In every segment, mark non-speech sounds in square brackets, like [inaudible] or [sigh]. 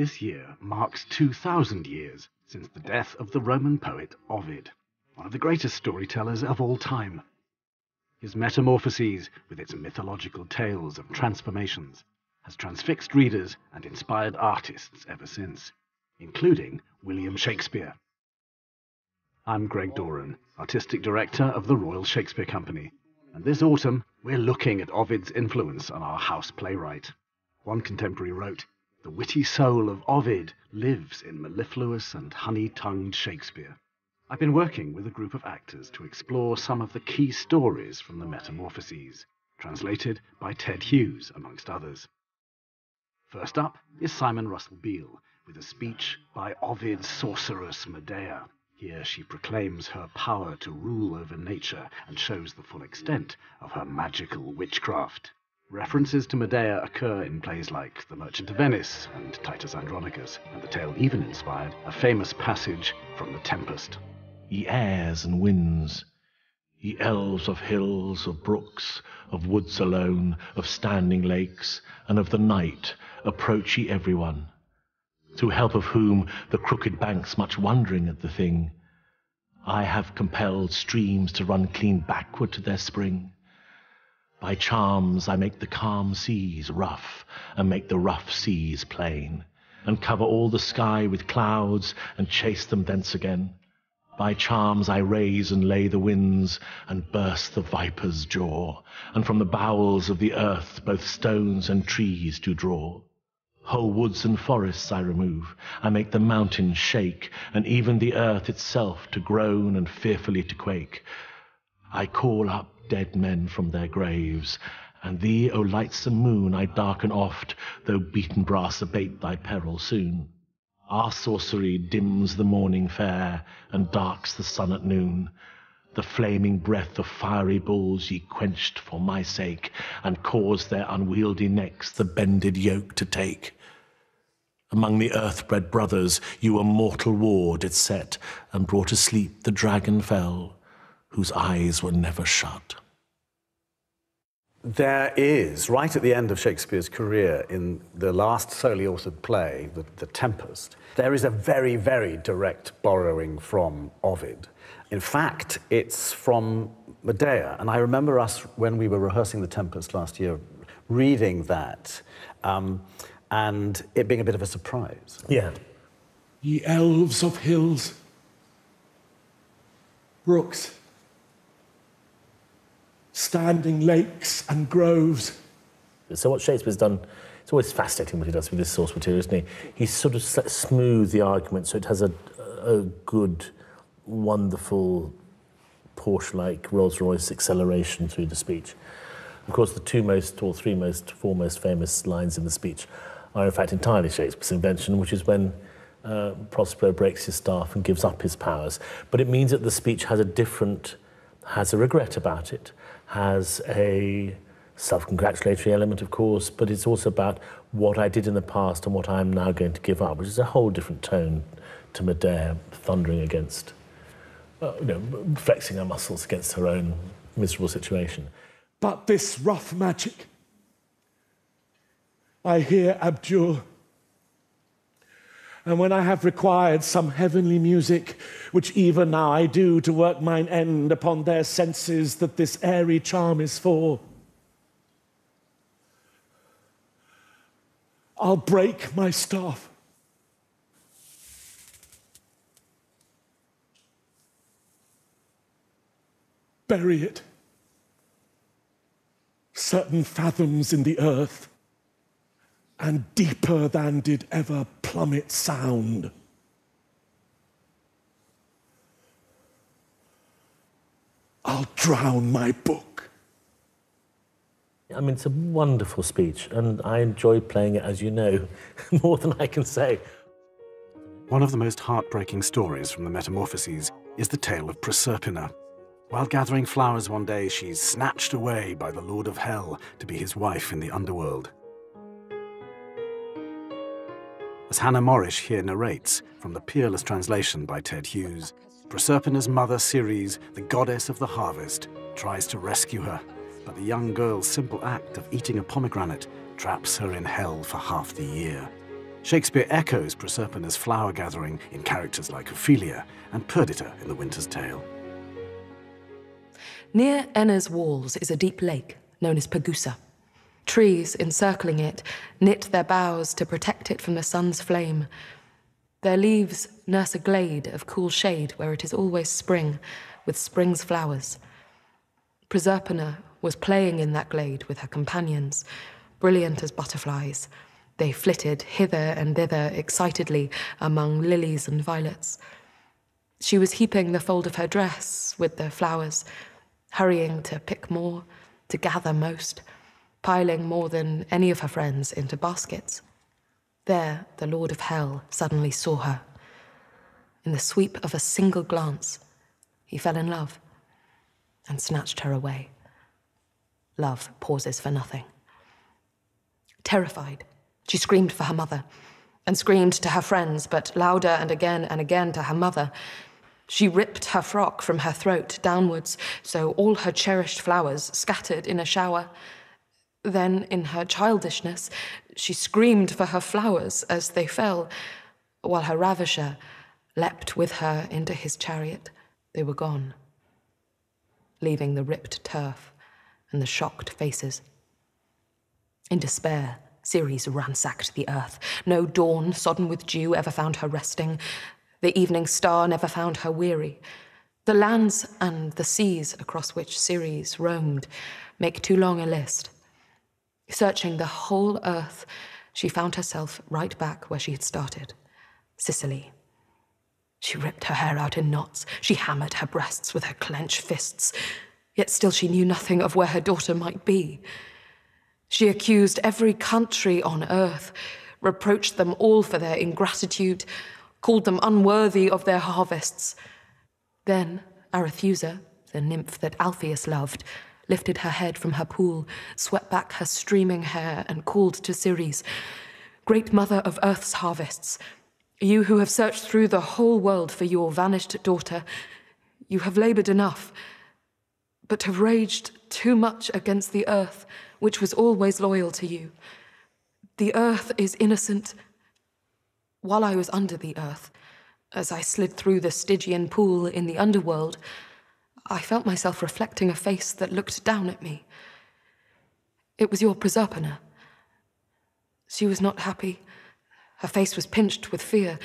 This year marks 2,000 years since the death of the Roman poet Ovid, one of the greatest storytellers of all time. His Metamorphoses, with its mythological tales of transformations, has transfixed readers and inspired artists ever since, including William Shakespeare. I'm Greg Doran, Artistic Director of the Royal Shakespeare Company, and this autumn we're looking at Ovid's influence on our house playwright. One contemporary wrote, The witty soul of Ovid lives in mellifluous and honey-tongued Shakespeare. I've been working with a group of actors to explore some of the key stories from the Metamorphoses, translated by Ted Hughes, amongst others. First up is Simon Russell Beale, with a speech by Ovid's sorceress Medea. Here she proclaims her power to rule over nature and shows the full extent of her magical witchcraft. References to Medea occur in plays like The Merchant of Venice and Titus Andronicus, and the tale even inspired a famous passage from The Tempest. Ye airs and winds, ye elves of hills, of brooks, of woods alone, of standing lakes, and of the night, approach ye every one through help of whom the crooked banks much wondering at the thing, I have compelled streams to run clean backward to their spring. By charms I make the calm seas rough, and make the rough seas plain, and cover all the sky with clouds, and chase them thence again. By charms I raise and lay the winds, and burst the viper's jaw, and from the bowels of the earth both stones and trees do draw. Whole woods and forests I remove, I make the mountains shake, and even the earth itself to groan and fearfully to quake. I call up dead men from their graves, and thee, O lightsome moon, I darken oft, though beaten brass abate thy peril soon. Our sorcery dims the morning fair, and darks the sun at noon. The flaming breath of fiery bulls ye quenched for my sake, and caused their unwieldy necks the bended yoke to take. Among the earth-bred brothers you a mortal war did set, and brought asleep the dragon fell, whose eyes were never shut. There is, right at the end of Shakespeare's career, in the last solely authored play, The, the Tempest, there is a very, very direct borrowing from Ovid. In fact, it's from Medea. And I remember us, when we were rehearsing The Tempest last year, reading that um, and it being a bit of a surprise. Yeah. Ye elves of hills, brooks, standing lakes and groves. So what Shakespeare's done, it's always fascinating what he does with this source material, isn't he? He's sort of smooth the argument so it has a, a good, wonderful, Porsche-like Rolls-Royce acceleration through the speech. Of course, the two most, or three most, four most famous lines in the speech are in fact entirely Shakespeare's invention, which is when uh, Prospero breaks his staff and gives up his powers. But it means that the speech has a different, has a regret about it, has a self-congratulatory element, of course, but it's also about what I did in the past and what I'm now going to give up, which is a whole different tone to Medea thundering against, uh, you know, flexing her muscles against her own miserable situation. But this rough magic, I hear abjure. And when I have required some heavenly music, which even now I do to work mine end upon their senses that this airy charm is for, I'll break my staff. Bury it certain fathoms in the earth and deeper than did ever plummet sound. I'll drown my book. I mean, it's a wonderful speech, and I enjoy playing it, as you know, [laughs] more than I can say. One of the most heartbreaking stories from the Metamorphoses is the tale of Proserpina. While gathering flowers one day, she's snatched away by the Lord of Hell to be his wife in the underworld. As Hannah Morrish here narrates, from the peerless translation by Ted Hughes, Proserpina's mother Ceres, the goddess of the harvest, tries to rescue her, but the young girl's simple act of eating a pomegranate traps her in hell for half the year. Shakespeare echoes Proserpina's flower gathering in characters like Ophelia and Perdita in The Winter's Tale. Near Enna's walls is a deep lake known as Pergusa. Trees encircling it knit their boughs to protect it from the sun's flame. Their leaves nurse a glade of cool shade where it is always spring, with spring's flowers. Proserpina was playing in that glade with her companions, brilliant as butterflies. They flitted hither and thither excitedly among lilies and violets. She was heaping the fold of her dress with the flowers, hurrying to pick more, to gather most, piling more than any of her friends into baskets. There, the Lord of Hell suddenly saw her. In the sweep of a single glance, he fell in love and snatched her away. Love pauses for nothing. Terrified, she screamed for her mother and screamed to her friends, but louder and again and again to her mother. She ripped her frock from her throat downwards, so all her cherished flowers scattered in a shower. Then, in her childishness, she screamed for her flowers as they fell, while her ravisher leapt with her into his chariot. They were gone, leaving the ripped turf and the shocked faces. In despair, Ceres ransacked the earth. No dawn, sodden with dew, ever found her resting. The evening star never found her weary. The lands and the seas across which Ceres roamed make too long a list. Searching the whole earth, she found herself right back where she had started Sicily. She ripped her hair out in knots. She hammered her breasts with her clenched fists. Yet still she knew nothing of where her daughter might be. She accused every country on earth, reproached them all for their ingratitude, called them unworthy of their harvests. Then Arethusa, the nymph that Alpheus loved, lifted her head from her pool, swept back her streaming hair, and called to Ceres, Great mother of earth's harvests, you who have searched through the whole world for your vanished daughter, you have labored enough, but have raged too much against the earth, which was always loyal to you. The earth is innocent. While I was under the earth, as I slid through the Stygian pool in the underworld, I felt myself reflecting a face that looked down at me. It was your Proserpina. She was not happy. Her face was pinched with fear.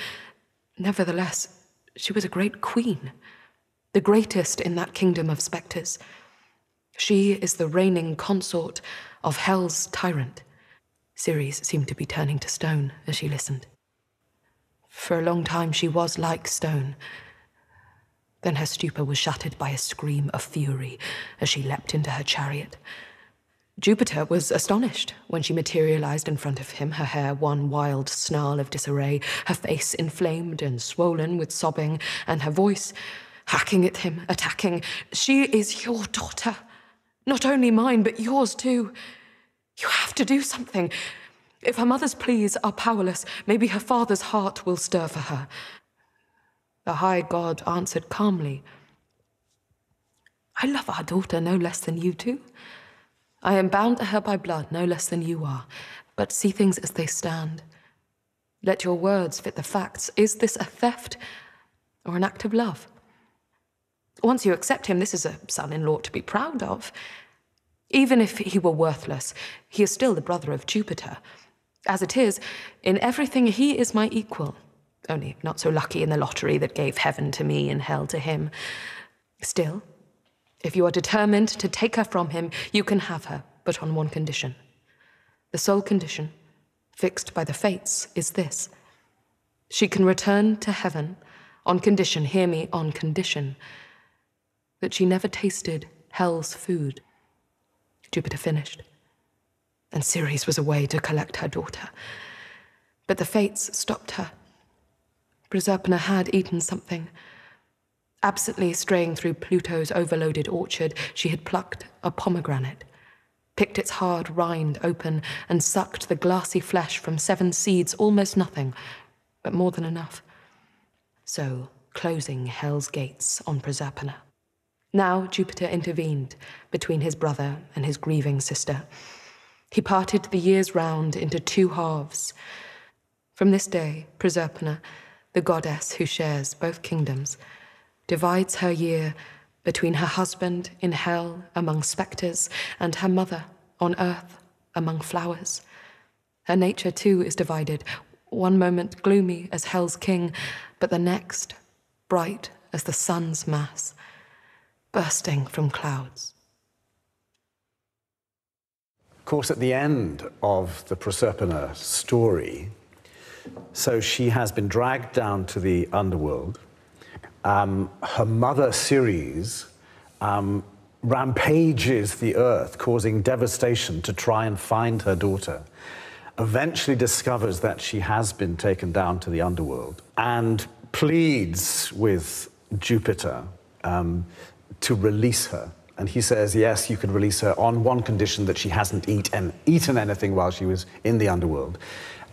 Nevertheless, she was a great queen, the greatest in that kingdom of spectres. She is the reigning consort of hell's tyrant. Ceres seemed to be turning to stone as she listened. For a long time, she was like stone, then her stupor was shattered by a scream of fury as she leapt into her chariot. Jupiter was astonished when she materialized in front of him, her hair one wild snarl of disarray, her face inflamed and swollen with sobbing, and her voice hacking at him, attacking. She is your daughter. Not only mine, but yours too. You have to do something. If her mother's pleas are powerless, maybe her father's heart will stir for her. The high god answered calmly, I love our daughter no less than you do. I am bound to her by blood no less than you are, but see things as they stand. Let your words fit the facts. Is this a theft or an act of love? Once you accept him, this is a son in law to be proud of. Even if he were worthless, he is still the brother of Jupiter. As it is, in everything he is my equal only not so lucky in the lottery that gave heaven to me and hell to him. Still, if you are determined to take her from him, you can have her, but on one condition. The sole condition, fixed by the fates, is this she can return to heaven on condition, hear me, on condition, that she never tasted hell's food. Jupiter finished, and Ceres was away to collect her daughter. But the fates stopped her Proserpina had eaten something. Absently straying through Pluto's overloaded orchard, she had plucked a pomegranate, picked its hard rind open, and sucked the glassy flesh from seven seeds, almost nothing, but more than enough. So, closing hell's gates on Proserpina. Now Jupiter intervened between his brother and his grieving sister. He parted the years round into two halves From this day, Proserpina, the goddess who shares both kingdoms, divides her year between her husband in hell among spectres and her mother on earth among flowers. Her nature too is divided, one moment gloomy as hell's king, but the next bright as the sun's mass, bursting from clouds. Of course, at the end of the Proserpina story, so she has been dragged down to the underworld. Um, her mother, Ceres, um, rampages the earth, causing devastation to try and find her daughter. Eventually discovers that she has been taken down to the underworld and pleads with Jupiter um, to release her. And he says, yes, you can release her on one condition that she hasn't eat and eaten anything while she was in the underworld.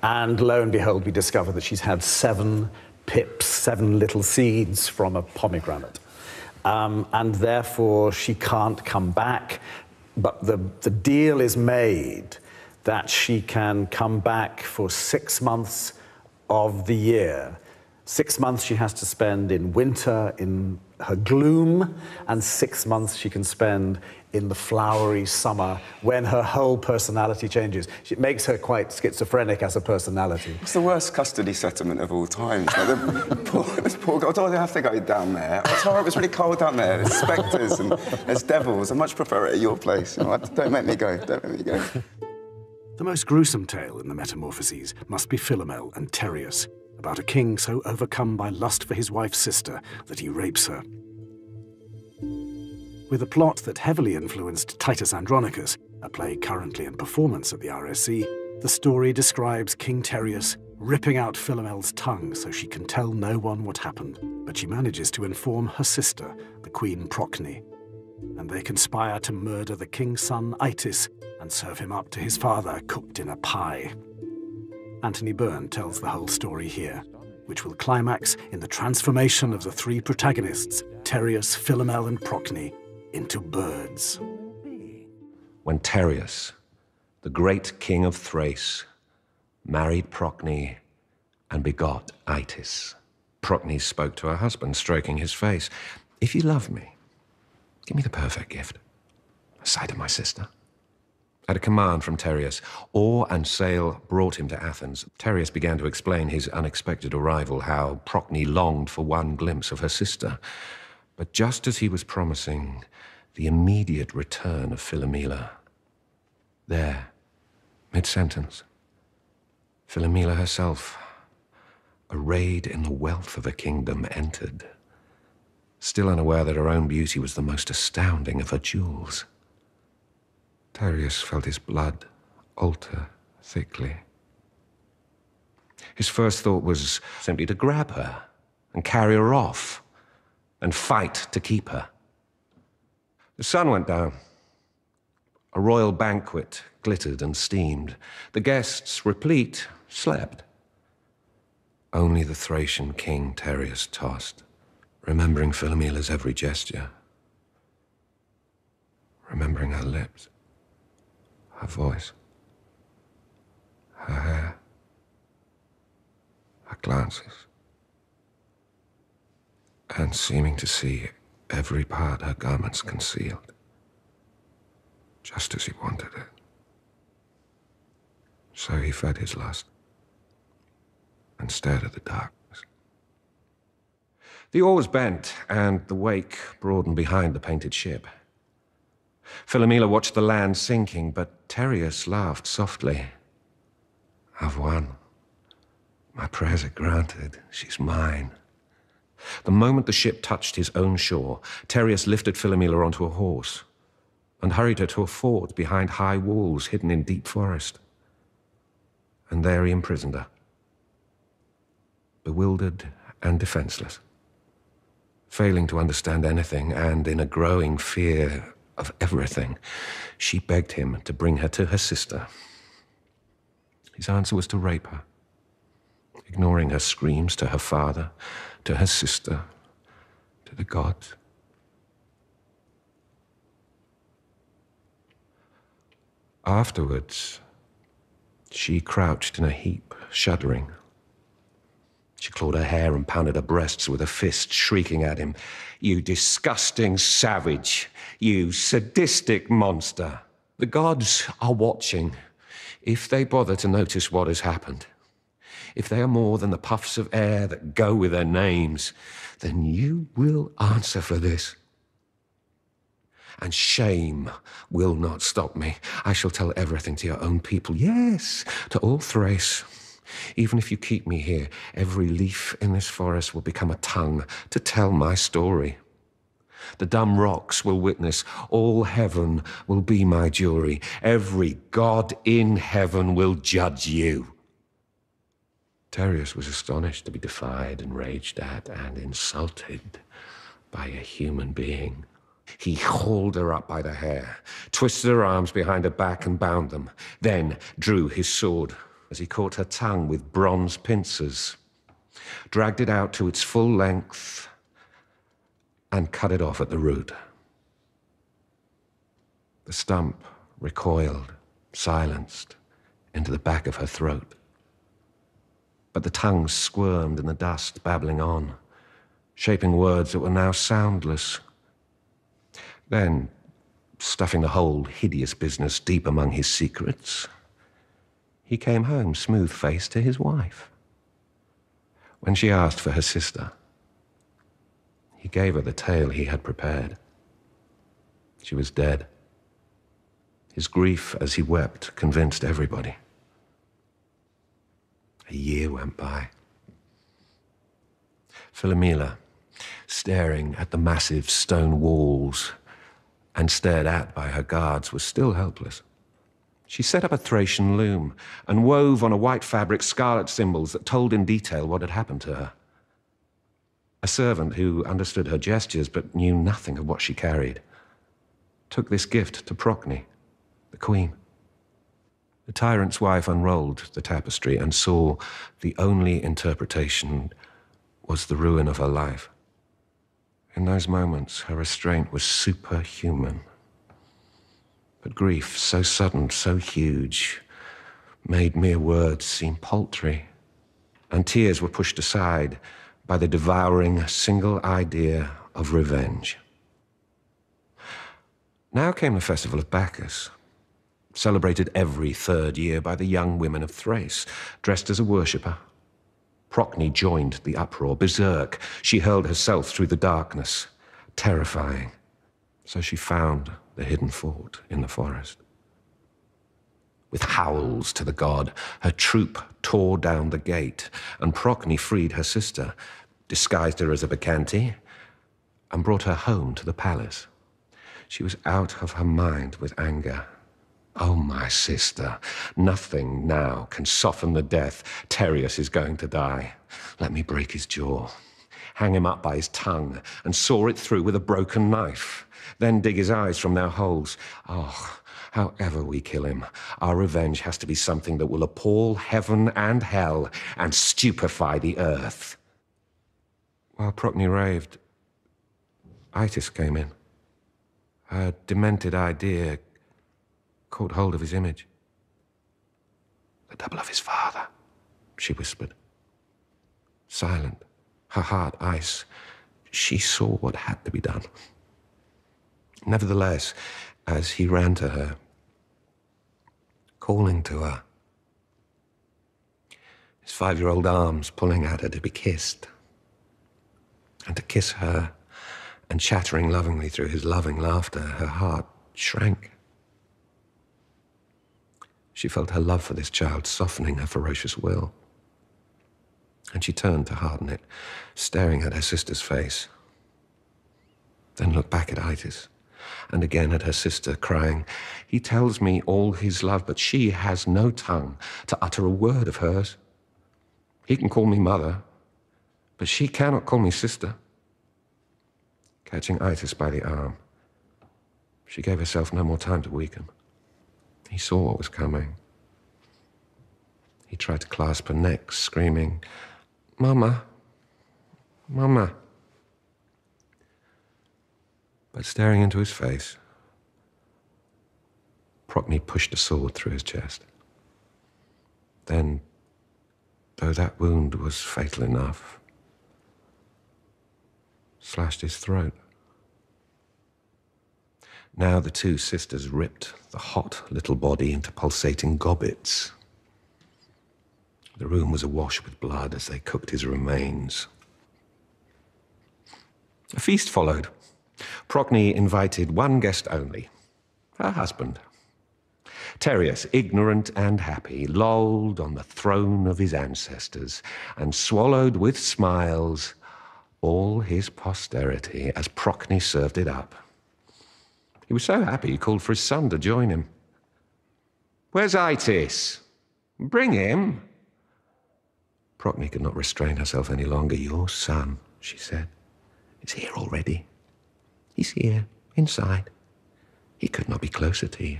And lo and behold, we discover that she's had seven pips, seven little seeds from a pomegranate. Um, and therefore, she can't come back. But the, the deal is made that she can come back for six months of the year. Six months she has to spend in winter, in her gloom, and six months she can spend in the flowery summer when her whole personality changes. It makes her quite schizophrenic as a personality. It's the worst custody settlement of all time. Like the [laughs] poor, this poor girl, oh, I have to go down there. I'm sorry, it was really cold down there. There's spectres and there's devils. I much prefer it at your place. You know, don't make me go, don't make me go. The most gruesome tale in the Metamorphoses must be Philomel and Tereus, about a king so overcome by lust for his wife's sister that he rapes her. With a plot that heavily influenced Titus Andronicus, a play currently in performance at the RSC, the story describes King Tereus ripping out Philomel's tongue so she can tell no one what happened, but she manages to inform her sister, the Queen Procne. And they conspire to murder the king's son Itys and serve him up to his father cooked in a pie. Anthony Byrne tells the whole story here, which will climax in the transformation of the three protagonists, Tereus, Philomel, and Procne, into birds. When Tereus, the great king of Thrace, married Procne and begot Itys, Procne spoke to her husband, stroking his face. If you love me, give me the perfect gift, a sight of my sister. At a command from Tereus, oar and sail brought him to Athens. Tereus began to explain his unexpected arrival, how Procne longed for one glimpse of her sister. But just as he was promising the immediate return of Philomela, there, mid sentence, Philomela herself, arrayed in the wealth of a kingdom, entered, still unaware that her own beauty was the most astounding of her jewels. Tereus felt his blood alter thickly. His first thought was simply to grab her and carry her off and fight to keep her. The sun went down. A royal banquet glittered and steamed. The guests, replete, slept. Only the Thracian king Tereus tossed, remembering Philomela's every gesture, remembering her lips, her voice, her hair, her glances, and seeming to see every part her garments concealed, just as he wanted it. So he fed his lust and stared at the darkness. The oar was bent, and the wake broadened behind the painted ship. Philomela watched the land sinking, but Tereus laughed softly. I've won. My prayers are granted. She's mine. The moment the ship touched his own shore, Tereus lifted Philomela onto a horse and hurried her to a fort behind high walls hidden in deep forest. And there he imprisoned her, bewildered and defenseless, failing to understand anything and in a growing fear of everything, she begged him to bring her to her sister. His answer was to rape her, ignoring her screams to her father, to her sister, to the gods. Afterwards, she crouched in a heap, shuddering, She clawed her hair and pounded her breasts with a fist, shrieking at him, You disgusting savage! You sadistic monster! The gods are watching. If they bother to notice what has happened, if they are more than the puffs of air that go with their names, then you will answer for this. And shame will not stop me. I shall tell everything to your own people. Yes, to all Thrace. Even if you keep me here, every leaf in this forest will become a tongue to tell my story. The dumb rocks will witness, all heaven will be my jury. Every god in heaven will judge you. Tereus was astonished to be defied and raged at and insulted by a human being. He hauled her up by the hair, twisted her arms behind her back and bound them, then drew his sword as he caught her tongue with bronze pincers, dragged it out to its full length, and cut it off at the root. The stump recoiled, silenced, into the back of her throat. But the tongue squirmed in the dust, babbling on, shaping words that were now soundless. Then, stuffing the whole hideous business deep among his secrets, he came home smooth faced to his wife. When she asked for her sister, he gave her the tale he had prepared. She was dead. His grief as he wept convinced everybody. A year went by. Philomela, staring at the massive stone walls and stared at by her guards, was still helpless. She set up a Thracian loom and wove on a white fabric scarlet symbols that told in detail what had happened to her. A servant who understood her gestures but knew nothing of what she carried took this gift to Procne, the queen. The tyrant's wife unrolled the tapestry and saw the only interpretation was the ruin of her life. In those moments, her restraint was superhuman. But grief, so sudden, so huge, made mere words seem paltry, and tears were pushed aside by the devouring single idea of revenge. Now came the festival of Bacchus, celebrated every third year by the young women of Thrace, dressed as a worshipper. Procne joined the uproar, berserk. She hurled herself through the darkness, terrifying. So she found the hidden fort in the forest. With howls to the god, her troop tore down the gate, and Procne freed her sister, disguised her as a Bacchante, and brought her home to the palace. She was out of her mind with anger. Oh, my sister, nothing now can soften the death. Tereus is going to die. Let me break his jaw, hang him up by his tongue, and saw it through with a broken knife then dig his eyes from their holes. Oh, however we kill him, our revenge has to be something that will appall heaven and hell and stupefy the earth. While Procne raved, Itys came in. Her demented idea caught hold of his image. The double of his father, she whispered. Silent, her heart ice, she saw what had to be done. Nevertheless, as he ran to her, calling to her, his five year old arms pulling at her to be kissed, and to kiss her, and chattering lovingly through his loving laughter, her heart shrank. She felt her love for this child softening her ferocious will. And she turned to harden it, staring at her sister's face. Then looked back at Itys and again at her sister, crying, He tells me all his love, but she has no tongue to utter a word of hers. He can call me mother, but she cannot call me sister. Catching Itys by the arm, she gave herself no more time to weaken. He saw what was coming. He tried to clasp her neck, screaming, Mama, Mama but staring into his face, Procne pushed a sword through his chest. Then, though that wound was fatal enough, slashed his throat. Now the two sisters ripped the hot little body into pulsating gobbets. The room was awash with blood as they cooked his remains. A feast followed. Procne invited one guest only her husband. Tereus, ignorant and happy, lolled on the throne of his ancestors and swallowed with smiles all his posterity as Procne served it up. He was so happy he called for his son to join him. Where's Itys? Bring him. Procne could not restrain herself any longer. Your son, she said, is here already. He's here, inside. He could not be closer to you.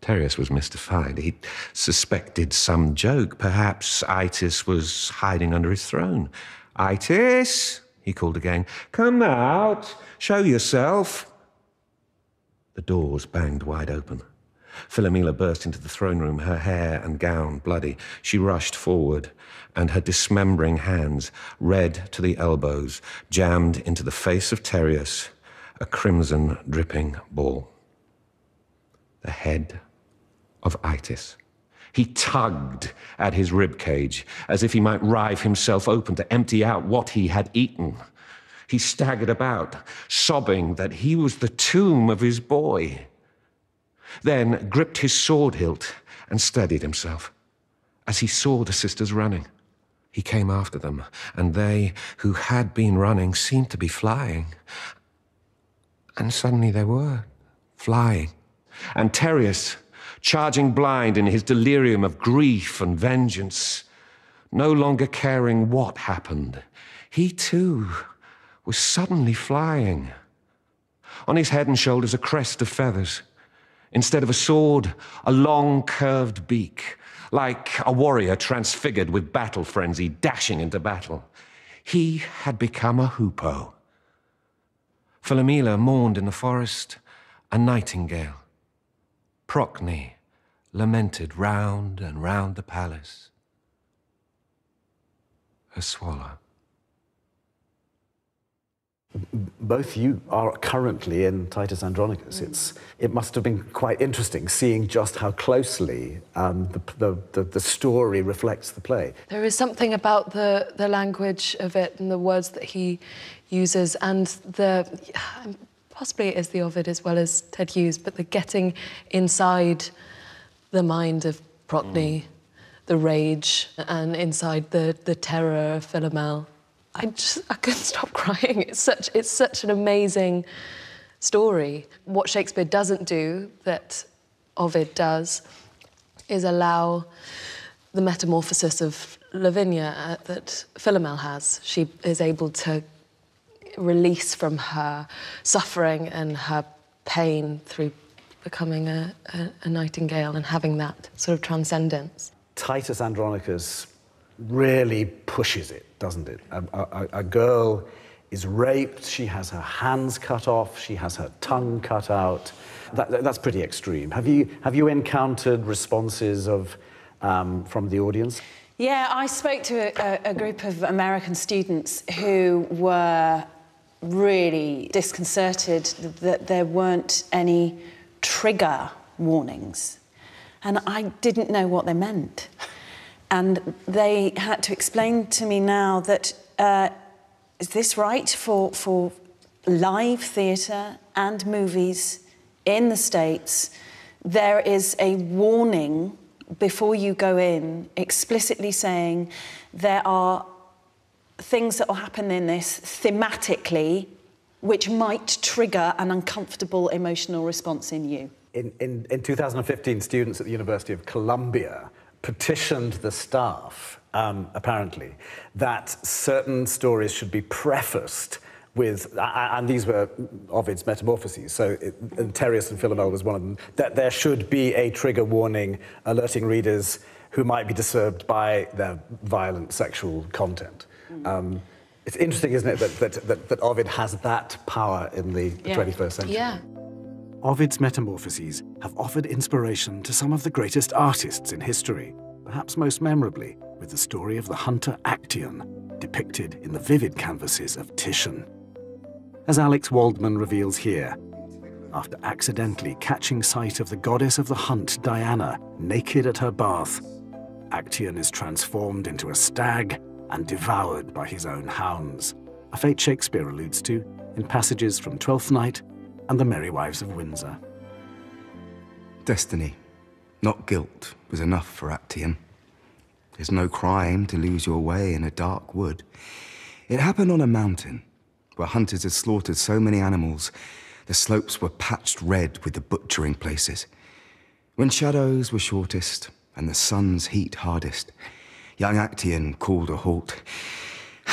Tereus was mystified. He suspected some joke. Perhaps Itys was hiding under his throne. Itys, he called again, come out, show yourself. The doors banged wide open. Philomela burst into the throne room, her hair and gown bloody. She rushed forward, and her dismembering hands, red to the elbows, jammed into the face of Tereus a crimson dripping ball. The head of Itys. He tugged at his rib cage as if he might rive himself open to empty out what he had eaten. He staggered about, sobbing that he was the tomb of his boy then gripped his sword hilt and steadied himself. As he saw the sisters running, he came after them, and they who had been running seemed to be flying. And suddenly they were flying. And Tereus, charging blind in his delirium of grief and vengeance, no longer caring what happened, he too was suddenly flying. On his head and shoulders, a crest of feathers. Instead of a sword, a long curved beak, like a warrior transfigured with battle frenzy, dashing into battle. He had become a hoopoe. Philomela mourned in the forest, a nightingale. Procne lamented round and round the palace, a swallow both you are currently in Titus Andronicus. It's, it must have been quite interesting seeing just how closely um, the, the, the, story reflects the play. There is something about the, the language of it and the words that he uses and the, possibly it is the Ovid as well as Ted Hughes, but the getting inside the mind of Procne, mm. the rage, and inside the, the terror of Philomel. I just I couldn't [laughs] stop crying. It's such it's such an amazing story. What Shakespeare doesn't do that Ovid does is allow the metamorphosis of Lavinia uh, that Philomel has. She is able to release from her suffering and her pain through becoming a, a, a nightingale and having that sort of transcendence. Titus Andronicus really pushes it, doesn't it? A, a, a, girl is raped, she has her hands cut off, she has her tongue cut out. That, that's pretty extreme. Have you, have you encountered responses of, um, from the audience? Yeah, I spoke to a, a group of American students who were really disconcerted that there weren't any trigger warnings. And I didn't know what they meant. And they had to explain to me now that uh, is this right for, for live theatre and movies in the States? There is a warning before you go in, explicitly saying there are things that will happen in this thematically which might trigger an uncomfortable emotional response in you. In, in, in 2015, students at the University of Columbia petitioned the staff, um, apparently, that certain stories should be prefaced with, and these were Ovid's metamorphoses, so it, and Tereus and Philomel was one of them, that there should be a trigger warning alerting readers who might be disturbed by their violent sexual content. Mm. Um, it's interesting, isn't it, that, that, that, that, Ovid has that power in the, the yeah. 21st century. Yeah. Ovid's Metamorphoses have offered inspiration to some of the greatest artists in history, perhaps most memorably with the story of the hunter Actaeon, depicted in the vivid canvases of Titian. As Alex Waldmann reveals here, after accidentally catching sight of the goddess of the hunt, Diana, naked at her bath, Actaeon is transformed into a stag and devoured by his own hounds, a fate Shakespeare alludes to in passages from Twelfth Night and The Merry Wives of Windsor. Destiny, not guilt, was enough for Actaeon. There's no crime to lose your way in a dark wood. It happened on a mountain where hunters had slaughtered so many animals, the slopes were patched red with the butchering places. When shadows were shortest and the sun's heat hardest, young Actaeon called a halt. [sighs]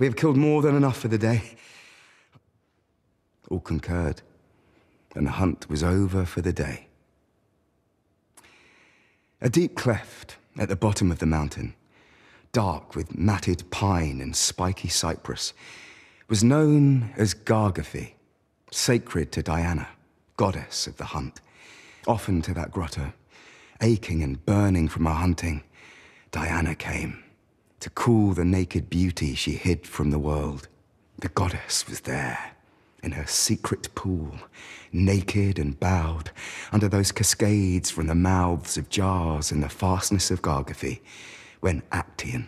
We have killed more than enough for the day. All concurred, and the hunt was over for the day. A deep cleft at the bottom of the mountain, dark with matted pine and spiky cypress, was known as Gargaphie, sacred to Diana, goddess of the hunt. Often to that grotto, aching and burning from her hunting, Diana came to cool the naked beauty she hid from the world. The goddess was there, in her secret pool, naked and bowed under those cascades from the mouths of jars in the fastness of Gargaphie, when Actaeon,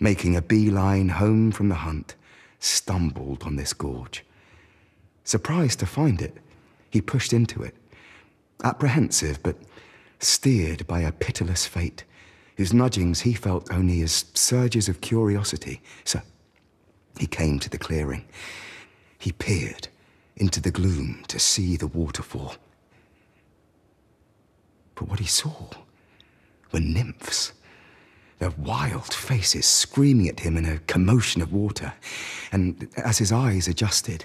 making a beeline home from the hunt, stumbled on this gorge. Surprised to find it, he pushed into it, apprehensive but steered by a pitiless fate, whose nudgings he felt only as surges of curiosity. So he came to the clearing. He peered into the gloom to see the waterfall. But what he saw were nymphs, their wild faces screaming at him in a commotion of water. And as his eyes adjusted,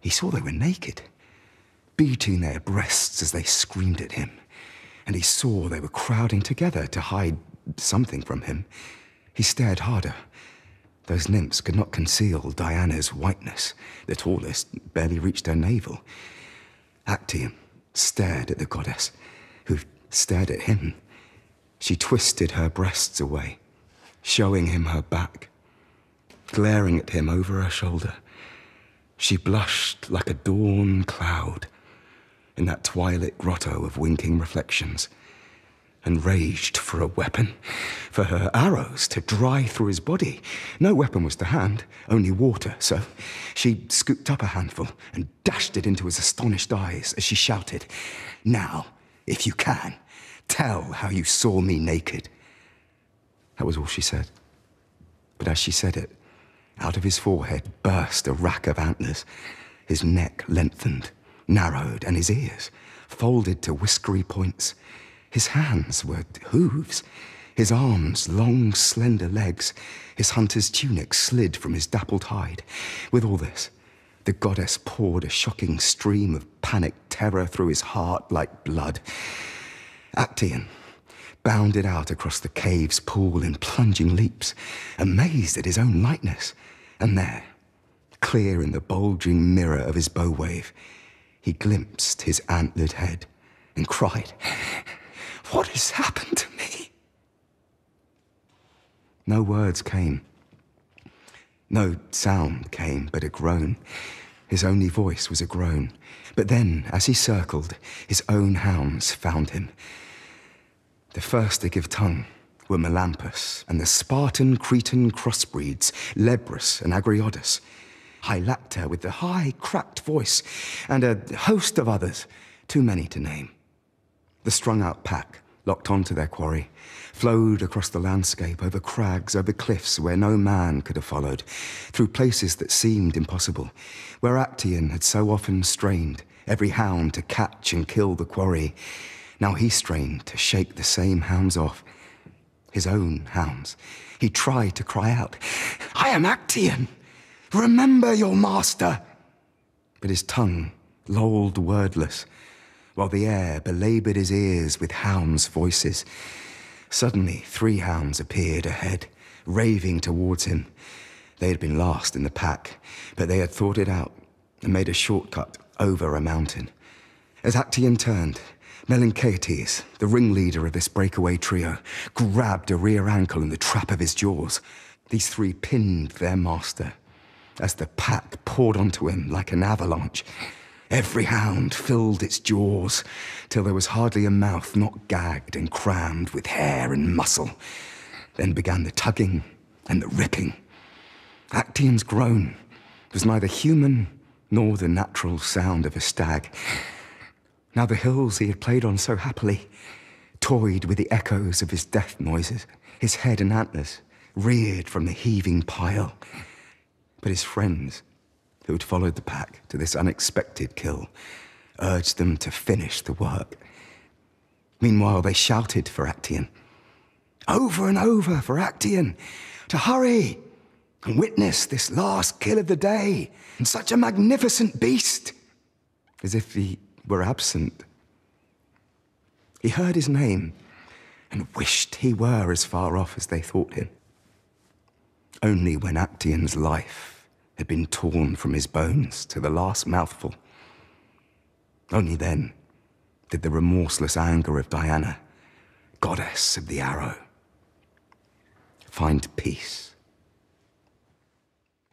he saw they were naked, beating their breasts as they screamed at him. And he saw they were crowding together to hide something from him. He stared harder. Those nymphs could not conceal Diana's whiteness. The tallest barely reached her navel. Actaeon stared at the goddess, who stared at him. She twisted her breasts away, showing him her back, glaring at him over her shoulder. She blushed like a dawn cloud in that twilight grotto of winking reflections and raged for a weapon, for her arrows to dry through his body. No weapon was to hand, only water, so she scooped up a handful and dashed it into his astonished eyes as she shouted, Now, if you can, tell how you saw me naked. That was all she said. But as she said it, out of his forehead burst a rack of antlers. His neck lengthened, narrowed, and his ears folded to whiskery points. His hands were hooves, his arms long, slender legs. His hunter's tunic slid from his dappled hide. With all this, the goddess poured a shocking stream of panic terror through his heart like blood. Actaeon bounded out across the cave's pool in plunging leaps, amazed at his own lightness. And there, clear in the bulging mirror of his bow wave, he glimpsed his antlered head and cried, What has happened to me? No words came. No sound came, but a groan. His only voice was a groan. But then, as he circled, his own hounds found him. The first to give tongue were Melampus and the Spartan Cretan crossbreeds, Lebrus and Agriodas, Hylactor with the high, cracked voice, and a host of others, too many to name. The strung out pack, locked onto their quarry, flowed across the landscape, over crags, over cliffs where no man could have followed, through places that seemed impossible, where Actaeon had so often strained every hound to catch and kill the quarry. Now he strained to shake the same hounds off, his own hounds. He tried to cry out, I am Actaeon! Remember your master! But his tongue lolled wordless, while the air belabored his ears with hounds' voices. Suddenly, three hounds appeared ahead, raving towards him. They had been last in the pack, but they had thought it out and made a shortcut over a mountain. As Actaeon turned, Melanchaetes, the ringleader of this breakaway trio, grabbed a rear ankle in the trap of his jaws. These three pinned their master as the pack poured onto him like an avalanche. Every hound filled its jaws till there was hardly a mouth not gagged and crammed with hair and muscle. Then began the tugging and the ripping. Actaeon's groan was neither human nor the natural sound of a stag. Now the hills he had played on so happily toyed with the echoes of his death noises, his head and antlers reared from the heaving pile. But his friends, who had followed the pack to this unexpected kill, urged them to finish the work. Meanwhile, they shouted for Actaeon. Over and over for Actaeon to hurry and witness this last kill of the day and such a magnificent beast, as if he were absent. He heard his name and wished he were as far off as they thought him. Only when Actaeon's life had been torn from his bones to the last mouthful, only then did the remorseless anger of Diana, goddess of the arrow, find peace.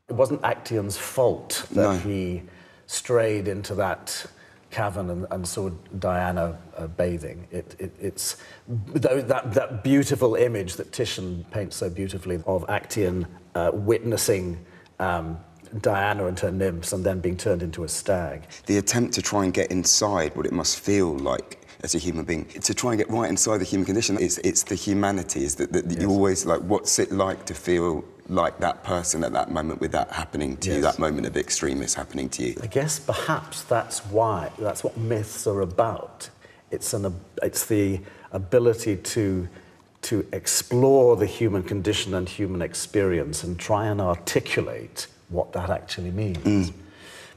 It wasn't Actaeon's fault that No. he strayed into that cavern and, and saw Diana uh, bathing. It, it, it's that, that beautiful image that Titian paints so beautifully of Actaeon uh, witnessing um, Diana and her nymphs and then being turned into a stag. The attempt to try and get inside what it must feel like as a human being, to try and get right inside the human condition, it's, it's the humanity, is that, that you always like, what's it like to feel like that person at that moment with that happening to you, that moment of extremis happening to you? I guess perhaps that's why, that's what myths are about. It's, an, it's the ability to, to explore the human condition and human experience and try and articulate what that actually means.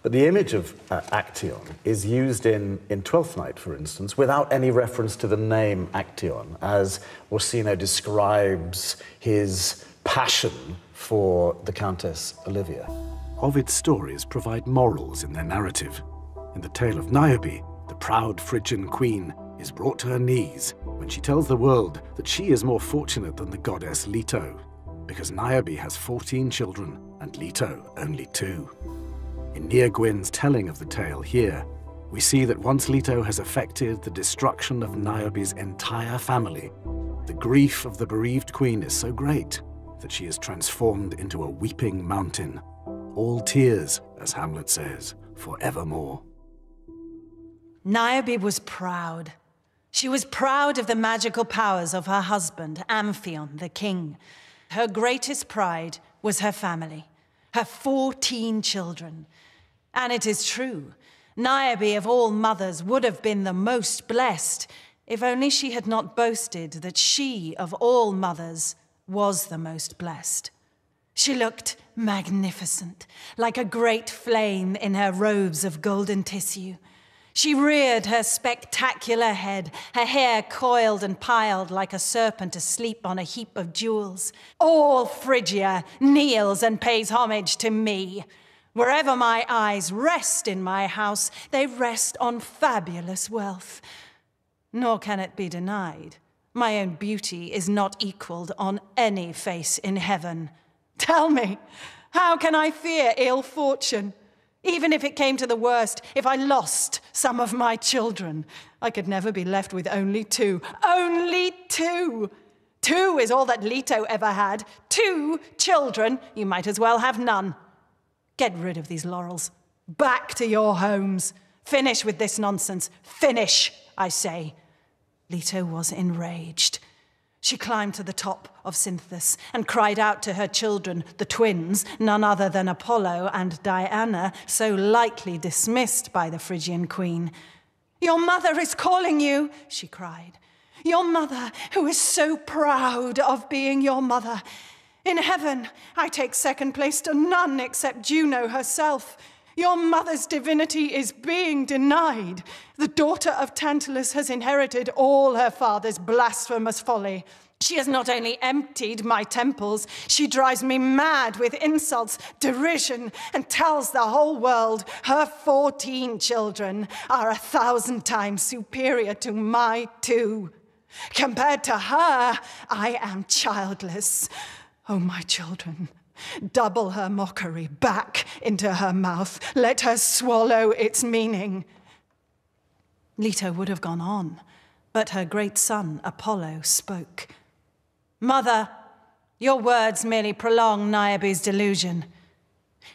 But the image of uh, Actaeon is used in, in Twelfth Night, for instance, without any reference to the name Actaeon, as Orsino describes his passion for the Countess Olivia. Ovid's stories provide morals in their narrative. In the tale of Niobe, the proud Phrygian queen is brought to her knees when she tells the world that she is more fortunate than the goddess Leto, because Niobe has 14 children and Leto only two. In Nia Gwynne's telling of the tale here, we see that once Leto has effected the destruction of Niobe's entire family, the grief of the bereaved queen is so great that she is transformed into a weeping mountain, all tears, as Hamlet says, forevermore. Niobe was proud. She was proud of the magical powers of her husband, Amphion, the king. Her greatest pride was her family, her 14 children. And it is true, Niobe of all mothers would have been the most blessed if only she had not boasted that she of all mothers was the most blessed. She looked magnificent, like a great flame in her robes of golden tissue. She reared her spectacular head, her hair coiled and piled like a serpent asleep on a heap of jewels. All Phrygia kneels and pays homage to me. Wherever my eyes rest in my house, they rest on fabulous wealth. Nor can it be denied. My own beauty is not equaled on any face in heaven. Tell me, how can I fear ill fortune? Even if it came to the worst, if I lost some of my children, I could never be left with only two. Only two! Two is all that Leto ever had. Two children, you might as well have none. Get rid of these laurels. Back to your homes. Finish with this nonsense. Finish, I say. Leto was enraged. She climbed to the top of Cynthus and cried out to her children, the twins, none other than Apollo and Diana, so lightly dismissed by the Phrygian queen. Your mother is calling you, she cried. Your mother, who is so proud of being your mother. In heaven, I take second place to none except Juno herself. Your mother's divinity is being denied. The daughter of Tantalus has inherited all her father's blasphemous folly. She has not only emptied my temples, she drives me mad with insults, derision, and tells the whole world her 14 children are a thousand times superior to my two. Compared to her, I am childless. Oh, my children, double her mockery back into her mouth. Let her swallow its meaning. Leto would have gone on, but her great son, Apollo, spoke. Mother, your words merely prolong Niobe's delusion.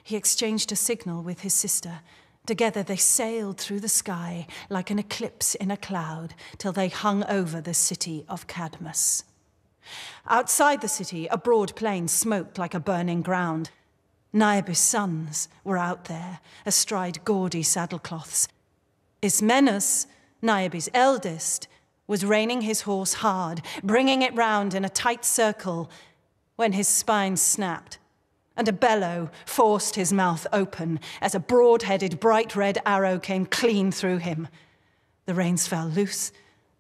He exchanged a signal with his sister. Together they sailed through the sky like an eclipse in a cloud till they hung over the city of Cadmus. Outside the city, a broad plain smoked like a burning ground. Niobe's sons were out there, astride gaudy saddlecloths. Ismenus, Niobe's eldest, was reining his horse hard, bringing it round in a tight circle, when his spine snapped, and a bellow forced his mouth open as a broad headed, bright red arrow came clean through him. The reins fell loose.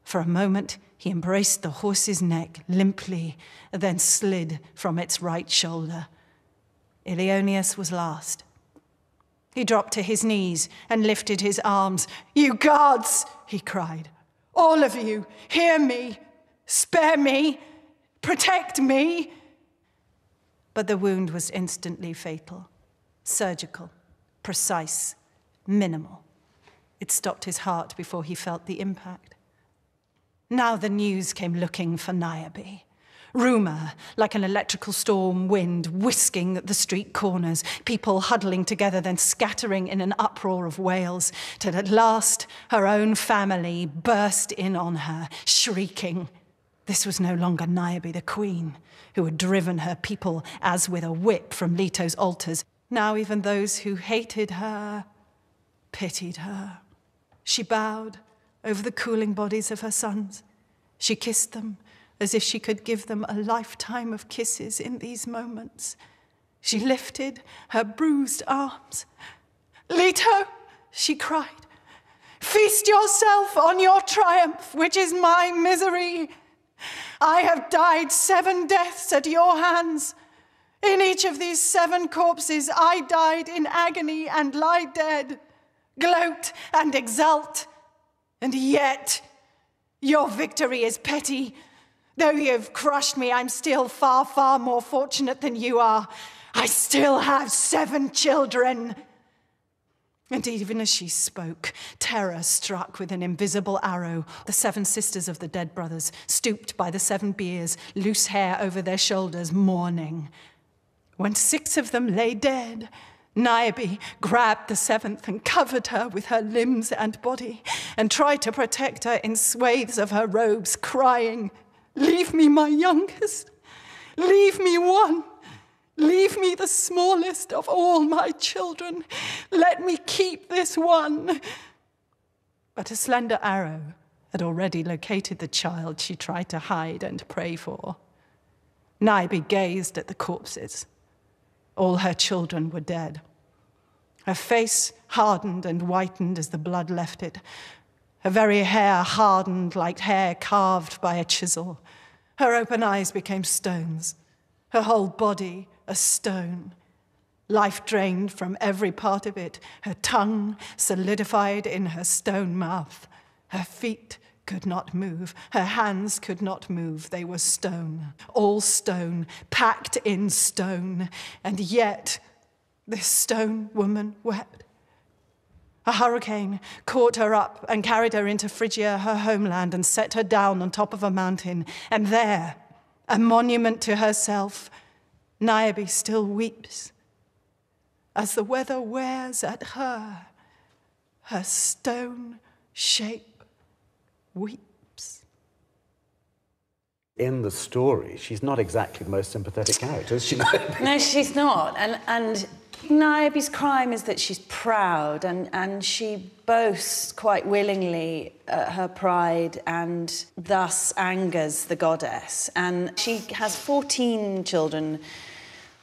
For a moment, he embraced the horse's neck limply, then slid from its right shoulder. Ilioneus was last. He dropped to his knees and lifted his arms. You gods, he cried. All of you, hear me, spare me, protect me. But the wound was instantly fatal, surgical, precise, minimal. It stopped his heart before he felt the impact. Now the news came looking for Niobe. Rumour, like an electrical storm wind whisking at the street corners, people huddling together, then scattering in an uproar of wails, till at last her own family burst in on her, shrieking. This was no longer Niobe the queen, who had driven her people as with a whip from Leto's altars. Now even those who hated her pitied her. She bowed over the cooling bodies of her sons. She kissed them as if she could give them a lifetime of kisses in these moments. She lifted her bruised arms. Leto, she cried, feast yourself on your triumph, which is my misery. I have died seven deaths at your hands. In each of these seven corpses, I died in agony and lie dead, gloat and exult. And yet, your victory is petty Though you have crushed me, I'm still far, far more fortunate than you are. I still have seven children. And even as she spoke, terror struck with an invisible arrow. The seven sisters of the dead brothers stooped by the seven biers, loose hair over their shoulders, mourning. When six of them lay dead, Niobe grabbed the seventh and covered her with her limbs and body and tried to protect her in swathes of her robes, crying, Leave me my youngest. Leave me one. Leave me the smallest of all my children. Let me keep this one. But a slender arrow had already located the child she tried to hide and pray for. Niobe gazed at the corpses. All her children were dead. Her face hardened and whitened as the blood left it, her very hair hardened like hair carved by a chisel. Her open eyes became stones, her whole body a stone. Life drained from every part of it, her tongue solidified in her stone mouth. Her feet could not move, her hands could not move, they were stone, all stone, packed in stone. And yet, this stone woman wept. A hurricane caught her up and carried her into Phrygia, her homeland, and set her down on top of a mountain. And there, a monument to herself, Niobe still weeps. As the weather wears at her, her stone shape weeps. In the story, she's not exactly the most sympathetic character, is she? [laughs] no, she's not. And, and Niobe's crime is that she's proud and, and she boasts quite willingly uh, her pride and thus angers the goddess. And she has 14 children,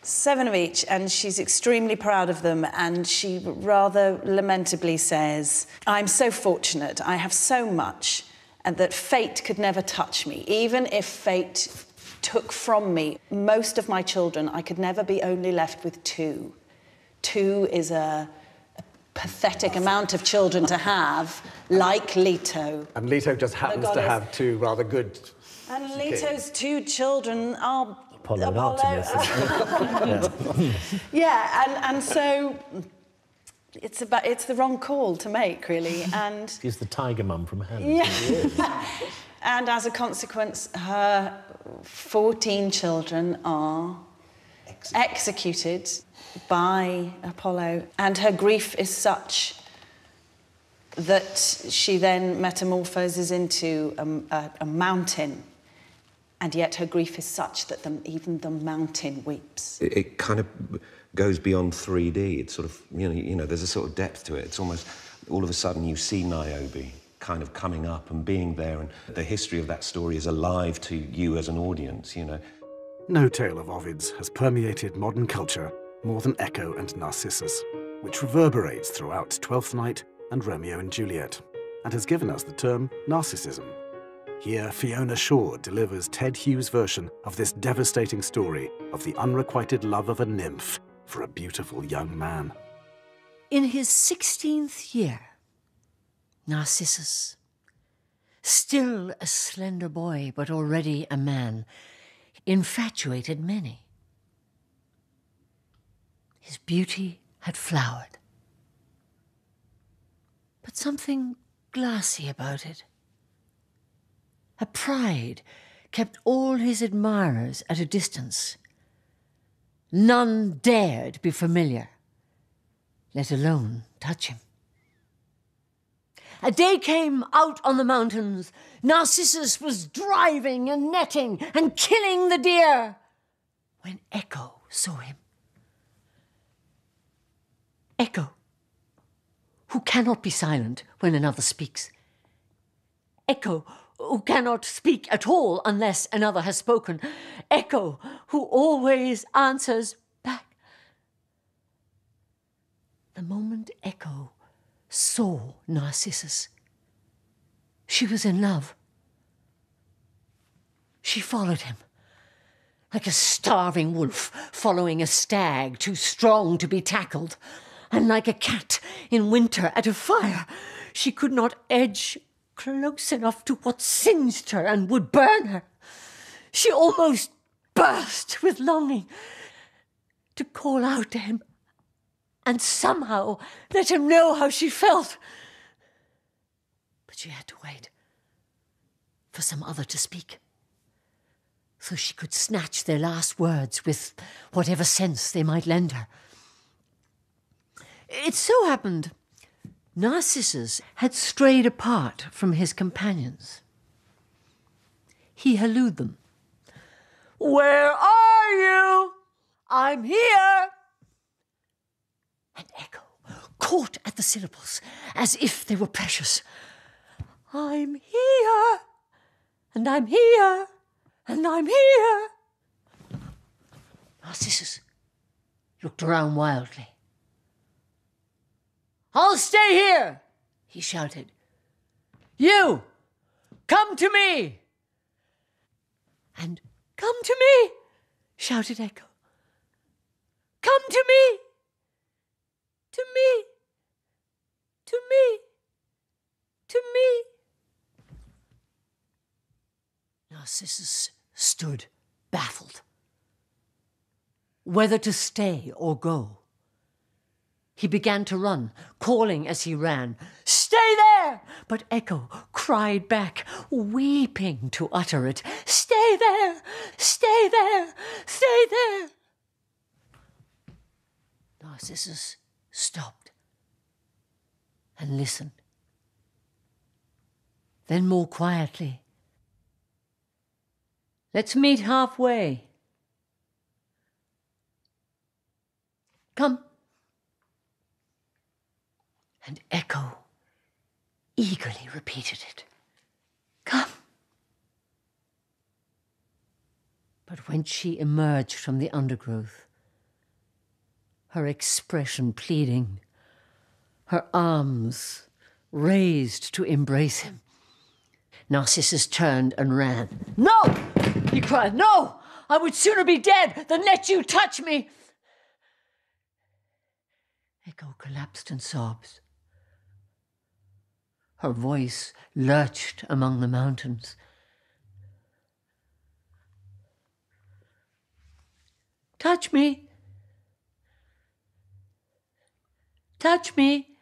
seven of each, and she's extremely proud of them. And she rather lamentably says, I'm so fortunate, I have so much, and that fate could never touch me. Even if fate took from me most of my children. I could never be only left with two. Two is a, a pathetic amount of children to have, like Leto. And Leto just happens to have two rather good. And Leto's two children are Apollo and Artemis. [laughs] yeah, and, and so it's about it's the wrong call to make, really. And [laughs] She's the tiger mum from Hell. yeah. [laughs] and as a consequence, her 14 children are executed by Apollo, and her grief is such that she then metamorphoses into a, a, a mountain, and yet her grief is such that the, even the mountain weeps. It, it kind of goes beyond 3D. It's sort of, you know, you know, there's a sort of depth to it. It's almost, all of a sudden you see Niobe kind of coming up and being there, and the history of that story is alive to you as an audience, you know. No tale of Ovid's has permeated modern culture more than Echo and Narcissus, which reverberates throughout Twelfth Night and Romeo and Juliet, and has given us the term narcissism. Here, Fiona Shaw delivers Ted Hughes' version of this devastating story of the unrequited love of a nymph for a beautiful young man. In his 16th year, Narcissus, still a slender boy but already a man, infatuated many. His beauty had flowered, but something glassy about it. A pride kept all his admirers at a distance. None dared be familiar, let alone touch him. A day came out on the mountains. Narcissus was driving and netting and killing the deer when Echo saw him. Echo, who cannot be silent when another speaks. Echo, who cannot speak at all unless another has spoken. Echo, who always answers back. The moment Echo saw Narcissus, she was in love. She followed him like a starving wolf following a stag too strong to be tackled, and like a cat in winter at a fire. She could not edge close enough to what singed her and would burn her. She almost burst with longing to call out to him and somehow let him know how she felt. But she had to wait for some other to speak so she could snatch their last words with whatever sense they might lend her. It so happened Narcissus had strayed apart from his companions. He hallooed them. Where are you? I'm here. An Echo caught at the syllables as if they were precious. I'm here, and I'm here, and I'm here. Narcissus looked around wildly. I'll stay here, he shouted. You, come to me. And come to me, shouted Echo. Come to me. To me. To me. To me. Narcissus stood baffled. Whether to stay or go. He began to run, calling as he ran, Stay there! But Echo cried back, weeping to utter it, Stay there! Stay there! Stay there! Narcissus stopped and listened. Then more quietly, Let's meet halfway. Come. And Echo eagerly repeated it. Come. But when she emerged from the undergrowth, her expression pleading, her arms raised to embrace him, Narcissus turned and ran. No! he cried. No! I would sooner be dead than let you touch me! Echo collapsed in sobs. Her voice lurched among the mountains. Touch me. Touch me.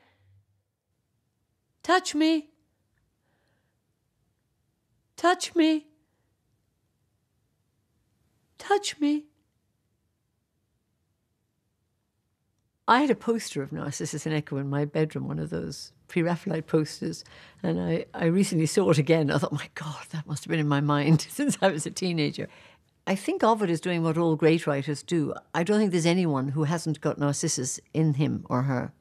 Touch me. Touch me. Touch me. I had a poster of Narcissus and Echo in my bedroom, one of those pre Raphaelite posters, and I, I recently saw it again. I thought, my God, that must have been in my mind [laughs] since I was a teenager. I think Ovid is doing what all great writers do. I don't think there's anyone who hasn't got Narcissus in him or her.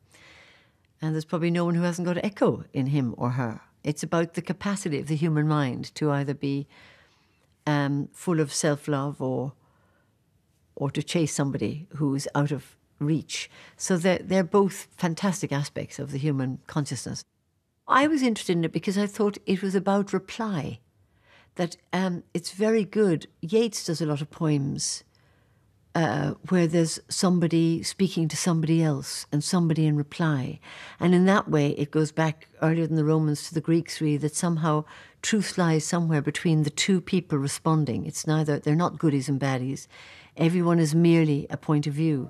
And there's probably no one who hasn't got Echo in him or her. It's about the capacity of the human mind to either be um, full of self love or, or to chase somebody who's out of reach. So they're, they're both fantastic aspects of the human consciousness. I was interested in it because I thought it was about reply that um, it's very good. Yeats does a lot of poems uh, where there's somebody speaking to somebody else and somebody in reply. And in that way, it goes back earlier than the Romans to the Greeks, really, that somehow truth lies somewhere between the two people responding. It's neither, they're not goodies and baddies. Everyone is merely a point of view.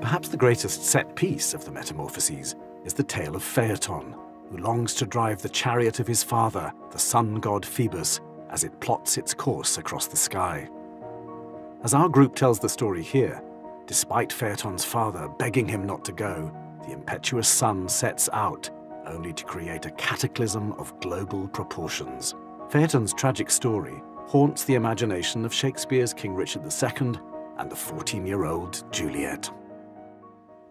Perhaps the greatest set piece of the Metamorphoses is the tale of Phaeton, who longs to drive the chariot of his father, the sun god Phoebus, as it plots its course across the sky. As our group tells the story here, despite Phaeton's father begging him not to go, the impetuous son sets out, only to create a cataclysm of global proportions. Phaeton's tragic story haunts the imagination of Shakespeare's King Richard II and the 14-year-old Juliet.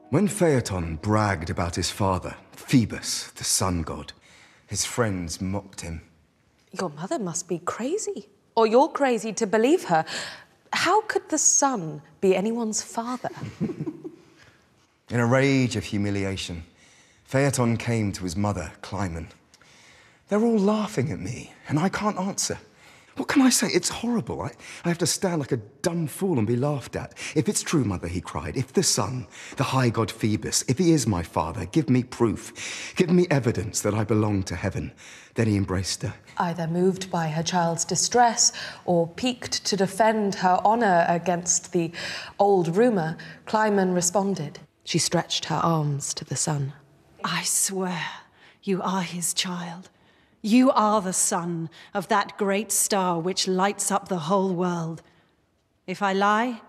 When Phaeton bragged about his father, Phoebus, the sun god, his friends mocked him. Your mother must be crazy. Or you're crazy to believe her. How could the son be anyone's father? In a rage of humiliation, Phaeton came to his mother, Climene. They're all laughing at me, and I can't answer. What can I say? It's horrible. I, I have to stand like a dumb fool and be laughed at. If it's true, mother, he cried, if the sun, the high god Phoebus, if he is my father, give me proof. Give me evidence that I belong to heaven. Then he embraced her. Either moved by her child's distress or piqued to defend her honour against the old rumour, Climene responded. She stretched her arms to the sun. I swear you are his child. You are the son of that great star which lights up the whole world. If I lie,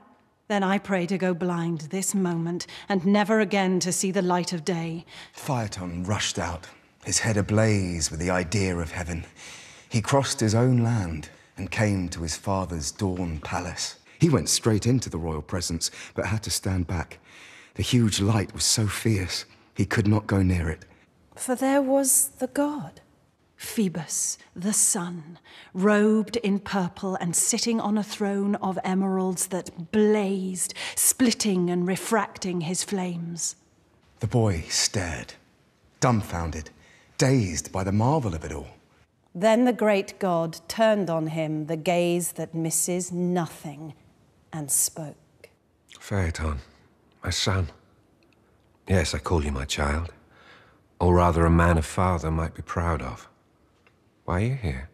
then I pray to go blind this moment and never again to see the light of day. Phaeton rushed out, his head ablaze with the idea of heaven. He crossed his own land and came to his father's dawn palace. He went straight into the royal presence, but had to stand back. The huge light was so fierce, he could not go near it. For there was the god. Phoebus, the sun, robed in purple and sitting on a throne of emeralds that blazed, splitting and refracting his flames. The boy stared, dumbfounded, dazed by the marvel of it all. Then the great god turned on him the gaze that misses nothing and spoke. Phaeton, my son. Yes, I call you my child. Or rather, a man a father might be proud of. Why are you here?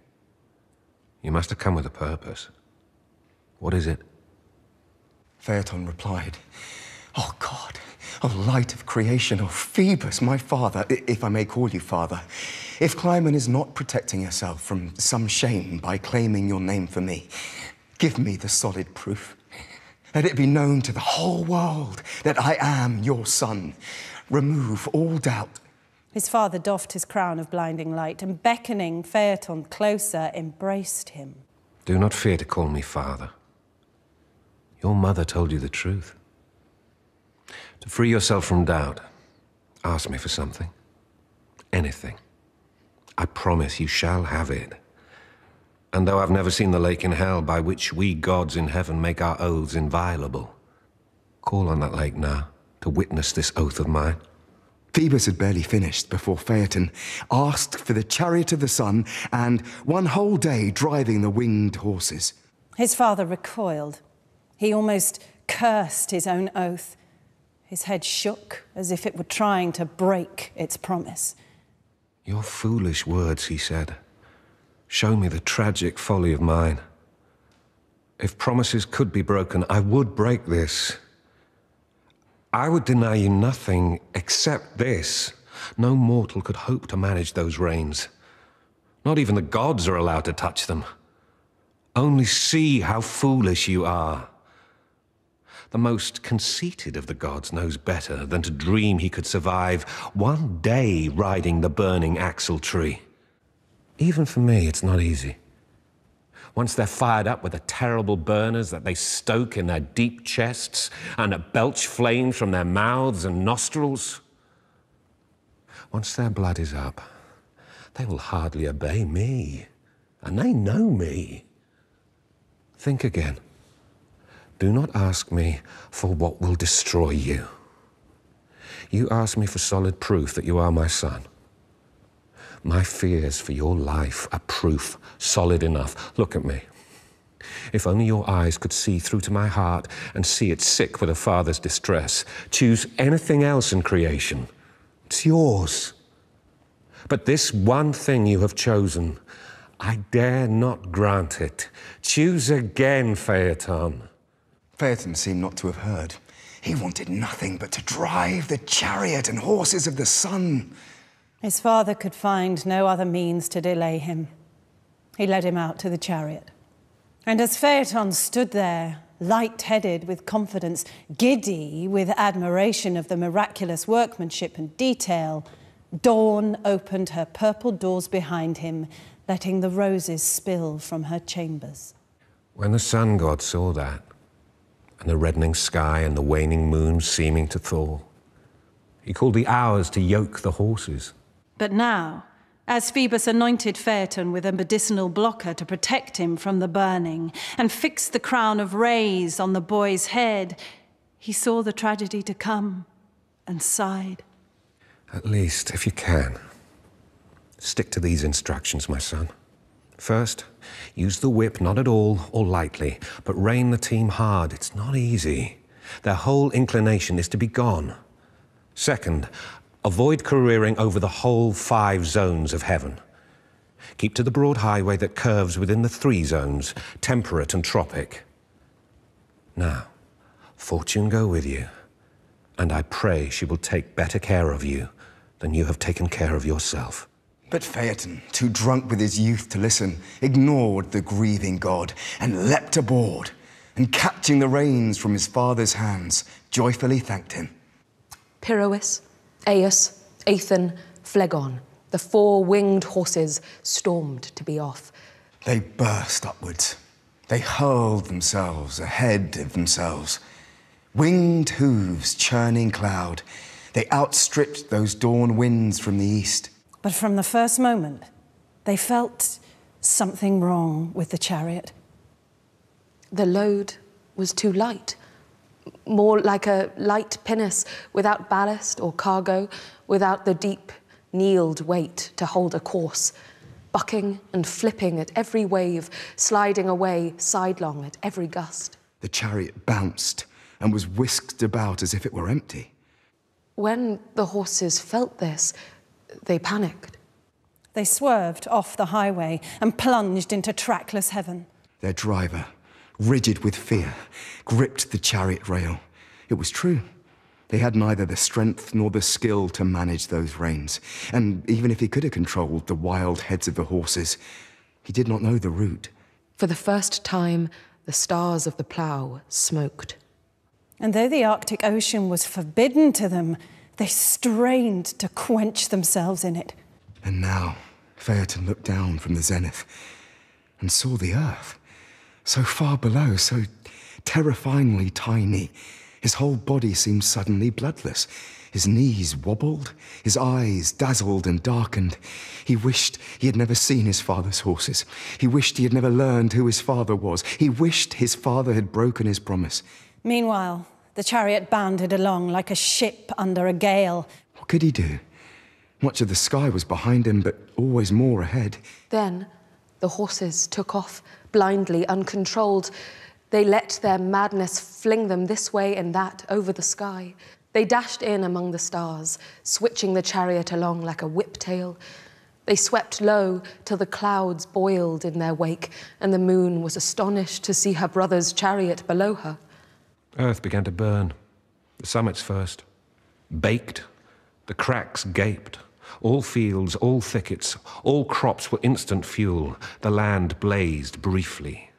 You must have come with a purpose. What is it? Phaeton replied, Oh God, oh light of creation, oh Phoebus, my father, if I may call you father, if Climene is not protecting herself from some shame by claiming your name for me, give me the solid proof. Let it be known to the whole world that I am your son. Remove all doubt. His father doffed his crown of blinding light and, beckoning Phaeton closer, embraced him. Do not fear to call me father. Your mother told you the truth. To free yourself from doubt, ask me for something. Anything. I promise you shall have it. And though I've never seen the lake in hell by which we gods in heaven make our oaths inviolable, call on that lake now to witness this oath of mine. Phoebus had barely finished before Phaeton asked for the chariot of the sun and one whole day driving the winged horses. His father recoiled. He almost cursed his own oath. His head shook as if it were trying to break its promise. Your foolish words, he said, show me the tragic folly of mine. If promises could be broken, I would break this. I would deny you nothing except this. No mortal could hope to manage those reins. Not even the gods are allowed to touch them. Only see how foolish you are. The most conceited of the gods knows better than to dream he could survive one day riding the burning axle tree. Even for me, it's not easy. Once they're fired up with the terrible burners that they stoke in their deep chests and that belch flames from their mouths and nostrils, once their blood is up, they will hardly obey me. And they know me. Think again. Do not ask me for what will destroy you. You ask me for solid proof that you are my son. My fears for your life are proof solid enough. Look at me. If only your eyes could see through to my heart and see it sick with a father's distress. Choose anything else in creation. It's yours. But this one thing you have chosen, I dare not grant it. Choose again, Phaeton. Phaeton seemed not to have heard. He wanted nothing but to drive the chariot and horses of the sun. His father could find no other means to delay him. He led him out to the chariot. And as Phaeton stood there, light-headed with confidence, giddy with admiration of the miraculous workmanship and detail, Dawn opened her purple doors behind him, letting the roses spill from her chambers. When the sun god saw that, and the reddening sky and the waning moon seeming to thaw, he called the hours to yoke the horses. But now, as Phoebus anointed Phaeton with a medicinal blocker to protect him from the burning and fixed the crown of rays on the boy's head, he saw the tragedy to come and sighed. At least, if you can, stick to these instructions, my son. First, use the whip not at all or lightly, but rein the team hard. It's not easy. Their whole inclination is to be gone. Second, avoid careering over the whole five zones of heaven. Keep to the broad highway that curves within the three zones, temperate and tropic. Now, fortune go with you, and I pray she will take better care of you than you have taken care of yourself. But Phaeton, too drunk with his youth to listen, ignored the grieving god and leapt aboard, and catching the reins from his father's hands, joyfully thanked him. Pyrois, Eous, Aethon, Phlegon, the four winged horses stormed to be off. They burst upwards. They hurled themselves ahead of themselves. Winged hooves churning cloud. They outstripped those dawn winds from the east. But from the first moment, they felt something wrong with the chariot. The load was too light. More like a light pinnace without ballast or cargo, without the deep, kneeled weight to hold a course, bucking and flipping at every wave, sliding away sidelong at every gust. The chariot bounced and was whisked about as if it were empty. When the horses felt this, they panicked. They swerved off the highway and plunged into trackless heaven. Their driver, rigid with fear, gripped the chariot rail. It was true. They had neither the strength nor the skill to manage those reins. And even if he could have controlled the wild heads of the horses, he did not know the route. For the first time, the stars of the plough smoked. And though the Arctic Ocean was forbidden to them, they strained to quench themselves in it. And now, Phaeton looked down from the zenith and saw the earth, so far below, so terrifyingly tiny. His whole body seemed suddenly bloodless. His knees wobbled, his eyes dazzled and darkened. He wished he had never seen his father's horses. He wished he had never learned who his father was. He wished his father had broken his promise. Meanwhile, the chariot bounded along like a ship under a gale. What could he do? Much of the sky was behind him, but always more ahead. Then the horses took off, blindly, uncontrolled. They let their madness fling them this way and that over the sky. They dashed in among the stars, switching the chariot along like a whiptail. They swept low till the clouds boiled in their wake, and the moon was astonished to see her brother's chariot below her. Earth began to burn. The summits first. Baked. The cracks gaped. All fields, all thickets, all crops were instant fuel. The land blazed briefly.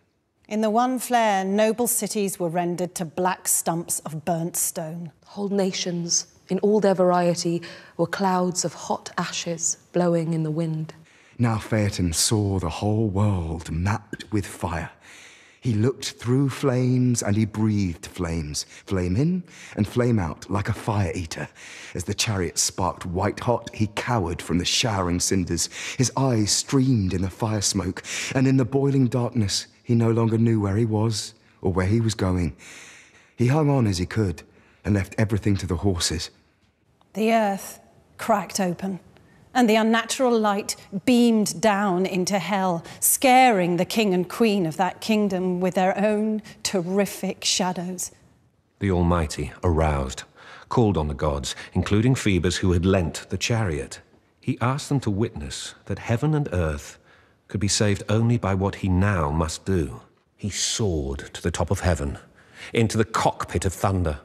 In the one flare, noble cities were rendered to black stumps of burnt stone. Whole nations, in all their variety, were clouds of hot ashes blowing in the wind. Now Phaeton saw the whole world mapped with fire. He looked through flames and he breathed flames, flame in and flame out like a fire eater. As the chariot sparked white hot, he cowered from the showering cinders. His eyes streamed in the fire smoke, and in the boiling darkness, he no longer knew where he was or where he was going. He hung on as he could and left everything to the horses. The earth cracked open and the unnatural light beamed down into hell, scaring the king and queen of that kingdom with their own terrific shadows. The Almighty, aroused, called on the gods, including Phoebus, who had lent the chariot. He asked them to witness that heaven and earth could be saved only by what he now must do. He soared to the top of heaven, into the cockpit of thunder.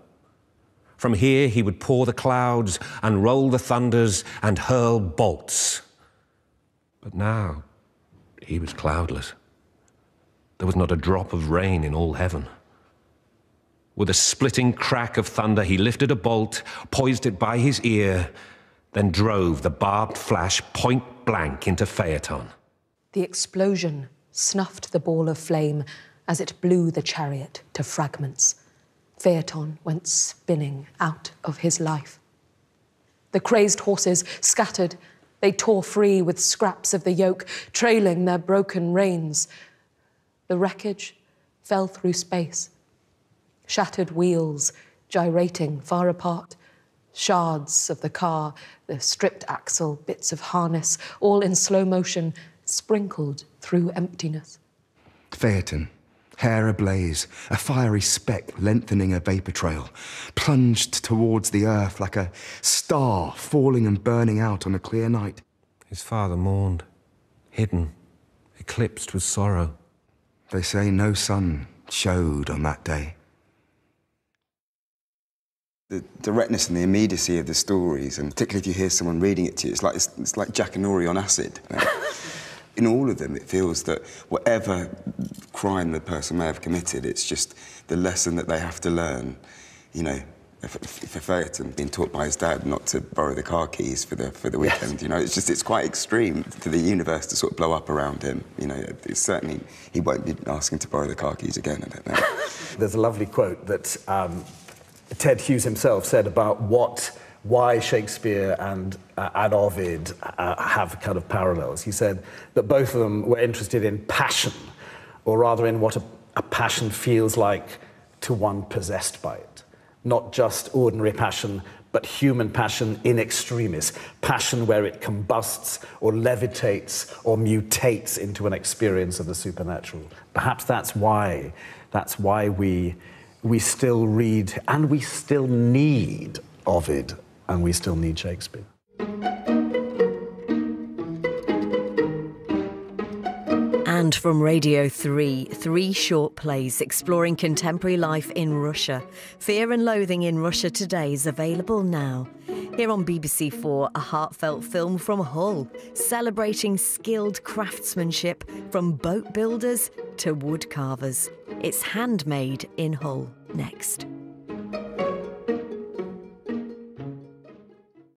From here he would pour the clouds and roll the thunders and hurl bolts. But now he was cloudless. There was not a drop of rain in all heaven. With a splitting crack of thunder, he lifted a bolt, poised it by his ear, then drove the barbed flash point blank into Phaeton. The explosion snuffed the ball of flame as it blew the chariot to fragments. Phaeton went spinning out of his life. The crazed horses scattered. They tore free with scraps of the yoke, trailing their broken reins. The wreckage fell through space. Shattered wheels gyrating far apart, shards of the car, the stripped axle, bits of harness, all in slow motion, sprinkled through emptiness. Phaeton, hair ablaze, a fiery speck lengthening a vapor trail, plunged towards the earth like a star falling and burning out on a clear night. His father mourned, hidden, eclipsed with sorrow. They say no sun showed on that day. The directness and the immediacy of the stories, and particularly if you hear someone reading it to you, it's like, it's, it's like Jackanory on acid. you [laughs] know? In all of them, it feels that whatever crime the person may have committed, it's just the lesson that they have to learn. You know, if, if being taught by his dad not to borrow the car keys for the for the weekend, you know, it's just it's quite extreme for the universe to sort of blow up around him. You know, it's certainly he won't be asking to borrow the car keys again. I don't know. [laughs] There's a lovely quote that um, Ted Hughes himself said about what, why Shakespeare and, uh, and Ovid uh, have kind of parallels. He said that both of them were interested in passion, or rather in what a, a passion feels like to one possessed by it. Not just ordinary passion, but human passion in extremis. Passion where it combusts or levitates or mutates into an experience of the supernatural. Perhaps that's why, that's why we, we still read and we still need Ovid and we still need Shakespeare. And from Radio 3, three short plays exploring contemporary life in Russia. Fear and Loathing in Russia Today is available now. Here on BBC 4, a heartfelt film from Hull, celebrating skilled craftsmanship from boat builders to wood carvers. It's handmade in Hull next.